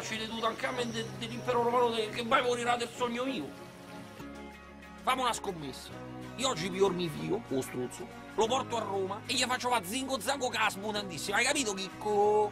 Tutankhamen de- dell'impero romano che mai morirà del sogno mio. Fammi una scommessa. Io oggi vi ormifio, o struzzo, lo porto a Roma e gli faccio va zingo zango casmo tantissimo. Hai capito, Chicco?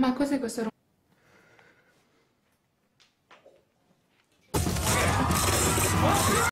Ma cos'è questo rumore?